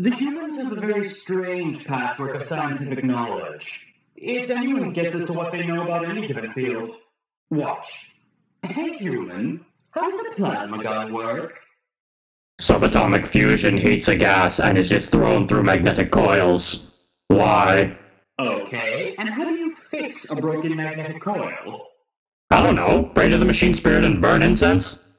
The humans have a very strange patchwork of scientific knowledge. It's anyone's guess as to what they know about any given field. Watch. Hey, human, how does a plasma gun work? Subatomic fusion heats a gas and is just thrown through magnetic coils. Why? Okay, and how do you fix a broken magnetic coil? I don't know. Pray to the machine spirit and burn incense?